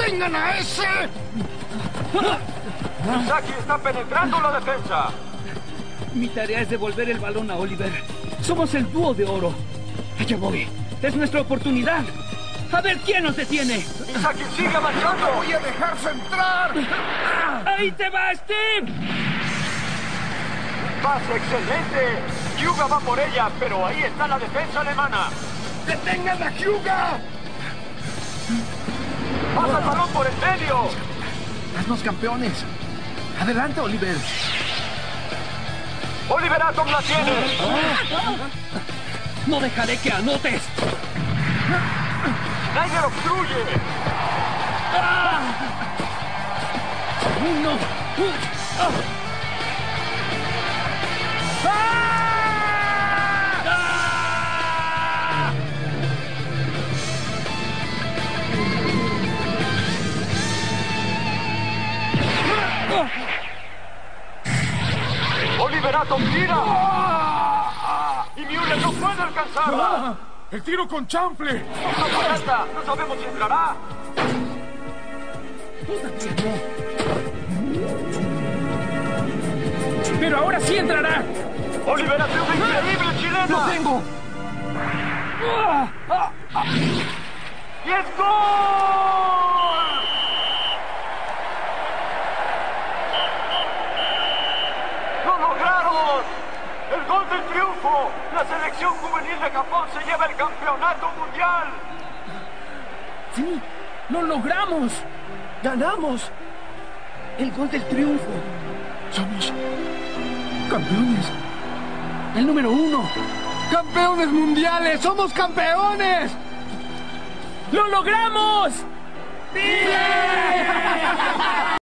¡Detengan a ese! Saki está penetrando la defensa. Mi tarea es devolver el balón a Oliver. Somos el dúo de oro. Allá voy. Es nuestra oportunidad. A ver quién nos detiene. Saki sigue avanzando. ¡Voy a dejarse entrar! ¡Ahí te va, Steve! Pase excelente. Hyuga va por ella, pero ahí está la defensa alemana. ¡Detengan a Hyuga! Pasa el balón por el medio. Haznos campeones. Adelante, Oliver. Oliver Atom la tiene. No dejaré que anotes. Snyder obstruye. Uno. Oliver Atom tira. Y Müller no puede alcanzarla. ¡El tiro con chample! No sabemos si entrará. Pero ahora sí entrará. Oliver hace una increíble chilena. ¡Lo tengo! ¡Y es gol! ¡Lo ¡El gol del triunfo! La selección juvenil de Japón se lleva el campeonato mundial. Sí, lo logramos. Ganamos. El gol del triunfo. Somos campeones. El número uno. ¡Campeones mundiales! ¡Somos campeones! ¡Lo logramos! ¡Viva!